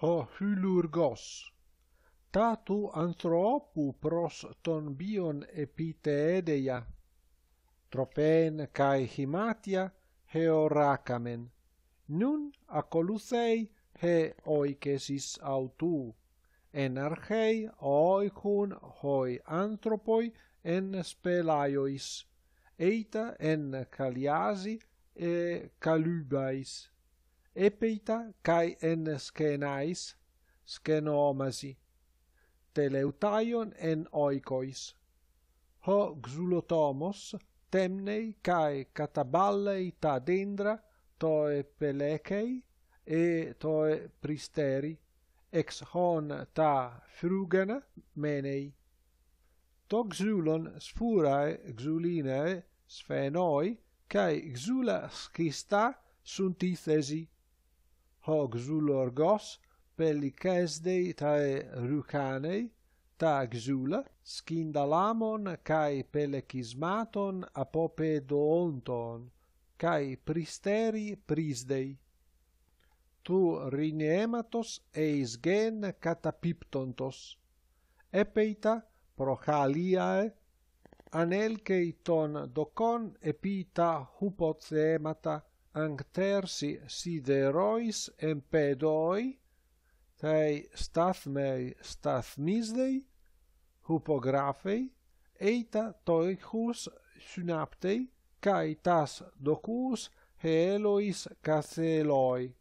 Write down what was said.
ho hylurgos. Tatu anthropu pros ton bion epiteedeia, tropen cae himatia heoracamen, nun acolusei he oikesis autu, en archei oikun hoi anthropoi en spelaiois, eita en caliasi e calubais epeita kai en skenais skenomasi teleutaion en oikois ho xulotomos temnei kai kataballei ta dendra toe pelekei e toe pristeri ex hon ta frugena menei. To xulon sfurae xulinae sfenoi kai xula schista sunt hog zulorgos pelikesdei tae rucanei, ta xula scindalamon kai pelekismaton apope doonton kai pristeri prisdei. Tu rinematos eis gen catapiptontos. Epeita prochaliae anelkei ton dokon epita hupothemata anctersi siderois empedoi, tai stathmei stathmisdei, hupographei, eita toichus synaptei, kai tas docus helois catheloi.